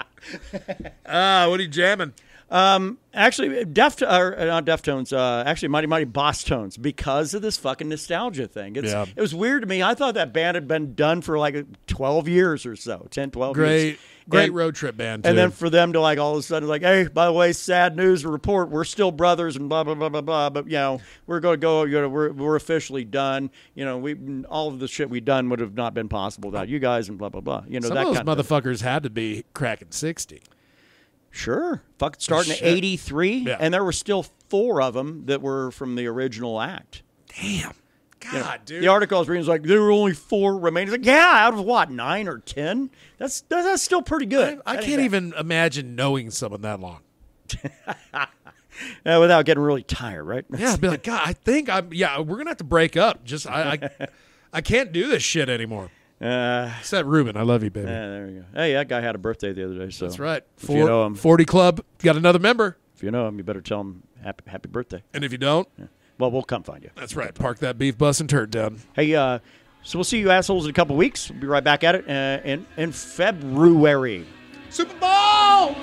Ah, what are you jamming? Actually, Deft or uh, not Deftones. Uh, actually, Mighty Mighty Bosstones because of this fucking nostalgia thing. It's, Yeah. It was weird to me. I thought that band had been done for like 12 years or so, 10, 12 Great, years. great And- road trip band. Too. And then for them to like all of a sudden like, hey, by the way, sad news report, we're still brothers and blah blah blah blah blah. But you know, we're going to go. You know, we're we're officially done. You know, we all of the shit we done would have not been possible without you guys and blah blah blah. You know some that of those kind of motherfuckers had to be cracking 60. Sure, fucking starting Shit. at eighty three, Yeah. and there were still four of them that were from the original act. Damn. God, You know, dude. The article I was reading was like there were only four remaining. Like, yeah, out of what nine or ten? That's that's, that's still pretty good. I ain't can't even imagine knowing someone that long. Uh, without getting really tired, right? Yeah, I'd be like, God, I think I'm. Yeah, we're gonna have to break up. Just I, I, I can't do this shit anymore. Uh, Except Ruben, I love you, baby. yeah, there you go. Hey, that guy had a birthday the other day. So That's right. If you know him, Forty Club got another member, if you know him, you better tell him happy happy birthday. and if you don't, Well, we'll come find you. that's right. Park that beef bus and turd down. Hey, uh, so we'll see you assholes in a couple weeks. We'll be right back at it uh, in in February. Super Bowl.